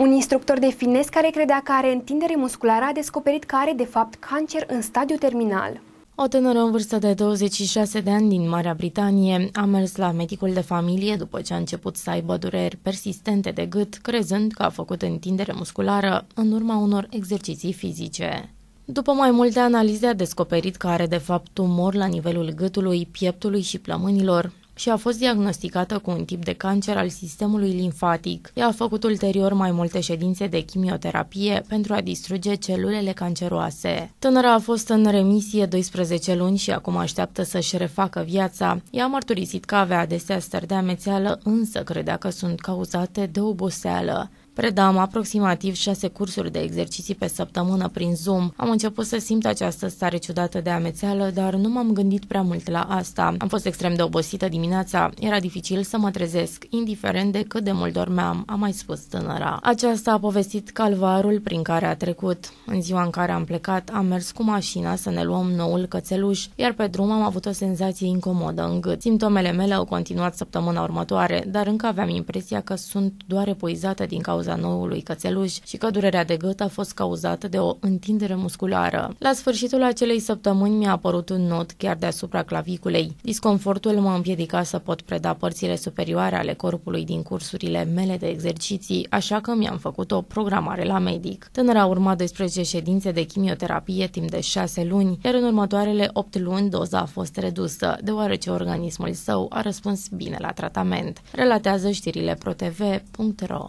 Un instructor de fitness care credea că are întindere musculară a descoperit că are de fapt cancer în stadiu terminal. O tânără în vârstă de 26 de ani din Marea Britanie a mers la medicul de familie după ce a început să aibă dureri persistente de gât, crezând că a făcut întindere musculară în urma unor exerciții fizice. După mai multe analize a descoperit că are de fapt tumor la nivelul gâtului, pieptului și plămânilor și a fost diagnosticată cu un tip de cancer al sistemului limfatic. Ea a făcut ulterior mai multe ședințe de chimioterapie pentru a distruge celulele canceroase. Tânăra a fost în remisie 12 luni și acum așteaptă să-și refacă viața. Ea a mărturisit că avea adesea stări de amețeală, însă credea că sunt cauzate de oboseală. Predam aproximativ șase cursuri de exerciții pe săptămână prin Zoom. Am început să simt această stare ciudată de amețeală, dar nu m-am gândit prea mult la asta. Am fost extrem de obosită dimineața, era dificil să mă trezesc, indiferent de cât de mult dormeam, a mai spus tânăra. Aceasta a povestit calvarul prin care a trecut. În ziua în care am plecat, am mers cu mașina să ne luăm noul cățeluș, iar pe drum am avut o senzație incomodă în gât. Simptomele mele au continuat săptămâna următoare, dar încă aveam impresia că sunt doar epuizată din cauza cauza noului cățeluș și că durerea de gât a fost cauzată de o întindere musculară. La sfârșitul acelei săptămâni mi-a apărut un nod chiar deasupra claviculei. Disconfortul mă împiedica să pot preda părțile superioare ale corpului din cursurile mele de exerciții, așa că mi-am făcut o programare la medic. Tânăra a urmat 12 ședințe de chimioterapie timp de 6 luni, iar în următoarele 8 luni doza a fost redusă, deoarece organismul său a răspuns bine la tratament. Relatează știrile ProTV.ro